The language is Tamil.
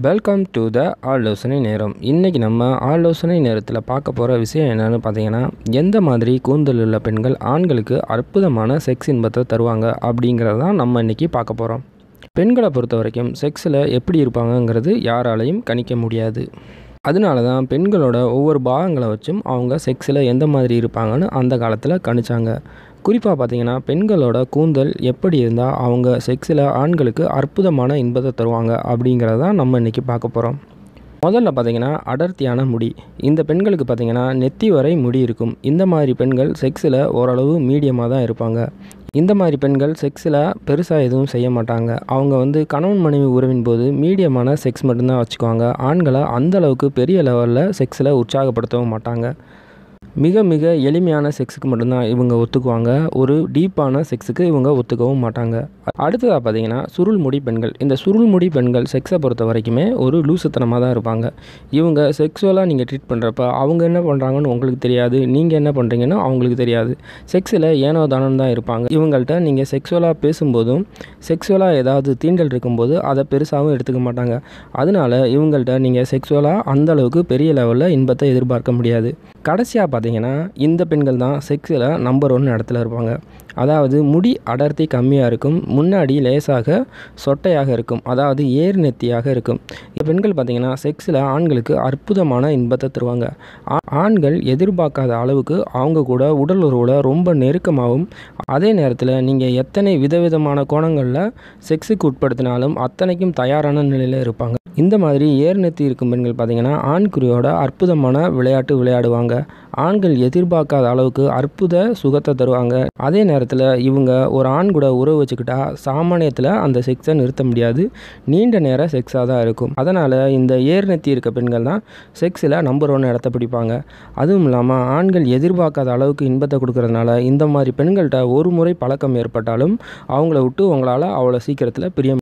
வெல்கம் டு த ஆலோசனை நேரம். இன்றைக்கி நம்ம ஆலோசனை நேரத்தில் பார்க்க போகிற விஷயம் என்னென்னு பார்த்தீங்கன்னா எந்த மாதிரி கூந்தல் உள்ள பெண்கள் ஆண்களுக்கு அற்புதமான செக்ஸ் இன்பத்தை தருவாங்க அப்படிங்கிறதான் நம்ம இன்றைக்கி பார்க்க போகிறோம் பெண்களை பொறுத்த வரைக்கும் செக்ஸில் எப்படி இருப்பாங்கங்கிறது யாராலையும் கணிக்க முடியாது. அதனால தான் பெண்களோட ஒவ்வொரு பாகங்களை வச்சும் அவங்க செக்ஸில் எந்த மாதிரி இருப்பாங்கன்னு அந்த காலத்தில் கணிச்சாங்க. குறிப்பாக பார்த்தீங்கன்னா பெண்களோட கூந்தல் எப்படி இருந்தால் அவங்க செக்ஸில் ஆண்களுக்கு அற்புதமான இன்பத்தை தருவாங்க அப்படிங்கிறத தான் நம்ம இன்றைக்கி பார்க்க போகிறோம் முதல்ல பார்த்தீங்கன்னா அடர்த்தியான முடி. இந்த பெண்களுக்கு பார்த்தீங்கன்னா நெத்தி வரை முடி இருக்கும். இந்த மாதிரி பெண்கள் செக்ஸில் ஓரளவு மீடியமாக தான் இருப்பாங்க. இந்த மாதிரி பெண்கள் செக்ஸில் பெருசாக எதுவும் செய்ய மாட்டாங்க. அவங்க வந்து கணவன் மனைவி உறவின் போது மீடியமான செக்ஸ் மட்டும்தான் வச்சுக்குவாங்க. ஆண்களை அந்த அளவுக்கு பெரிய லெவலில் செக்ஸில் உற்சாகப்படுத்தவும் மாட்டாங்க. மிக மிக எளிமையான செக்ஸுக்கு மட்டும்தான் இவங்க ஒத்துக்குவாங்க. ஒரு டீப்பான செக்ஸுக்கு இவங்க ஒத்துக்கவும் மாட்டாங்க. அடுத்ததாக பார்த்தீங்கன்னா சுருள் முடி பெண்கள். இந்த சுருள் முடி பெண்கள் செக்ஸை பொறுத்த வரைக்குமே ஒரு லூசுத்தனமாக தான் இருப்பாங்க. இவங்க செக்ஸுவலாக நீங்கள் ட்ரீட் பண்ணுறப்ப அவங்க என்ன பண்ணுறாங்கன்னு உங்களுக்கு தெரியாது. நீங்கள் என்ன பண்ணுறீங்கன்னு அவங்களுக்கு தெரியாது. செக்ஸில் ஏனோ தானம் தான் இருப்பாங்க. இவங்கள்ட்ட நீங்கள் செக்ஸுவலாக பேசும்போதும் செக்ஸுவலாக ஏதாவது தீண்டல் இருக்கும்போது அதை பெருசாகவும் எடுத்துக்க மாட்டாங்க. அதனால இவங்கள்ட்ட நீங்கள் செக்ஸுவலாக அந்தளவுக்கு பெரிய லெவலில் இன்பத்தை எதிர்பார்க்க முடியாது. கடைசியாக பார்த்தீங்கன்னா இந்த பெண்கள் தான் செக்ஸில் நம்பர் ஒன் இடத்துல இருப்பாங்க. அதாவது முடி அடர்த்தி கம்மியாக இருக்கும் முன்னாடி லேசாக சொட்டையாக இருக்கும் அதாவது ஏர் நெத்தியாக இருக்கும். இந்த பெண்கள் பார்த்திங்கன்னா செக்ஸில் ஆண்களுக்கு அற்புதமான இன்பத்தை தருவாங்க. ஆண்கள் எதிர்பார்க்காத அளவுக்கு அவங்க கூட உடல் உறவில் ரொம்ப நெருக்கமாகவும் அதே நேரத்தில் நீங்கள் எத்தனை விதவிதமான கோணங்களில் செக்ஸுக்கு உட்படுத்தினாலும் அத்தனைக்கும் தயாரான நிலையில் இருப்பாங்க. இந்த மாதிரி ஏர்நெத்தி இருக்கும் பெண்கள் பார்த்திங்கன்னா ஆண்குறியோட அற்புதமான விளையாட்டு விளையாடுவாங்க. ஆண்கள் எதிர்பார்க்காத அளவுக்கு அற்புத சுகத்தை தருவாங்க. அதே நேரத்தில் இவங்க ஒரு ஆண் கூட உறவு வச்சுக்கிட்டா சாமானியத்தில் அந்த செக்ஸை நிறுத்த முடியாது. நீண்ட நேரம் செக்ஸாக தான் இருக்கும். அதனால் இந்த ஏர்நெத்தி இருக்க பெண்கள் தான் செக்ஸில் நம்பர் ஒன் இடத்த பிடிப்பாங்க. அதுவும் இல்லாமல் ஆண்கள் எதிர்பார்க்காத அளவுக்கு இன்பத்தை கொடுக்கறதுனால இந்த மாதிரி பெண்கள்கிட்ட ஒரு முறை பழக்கம் ஏற்பட்டாலும் அவங்கள விட்டு உங்களால் அவ்வளோ சீக்கிரத்தில் பிரிய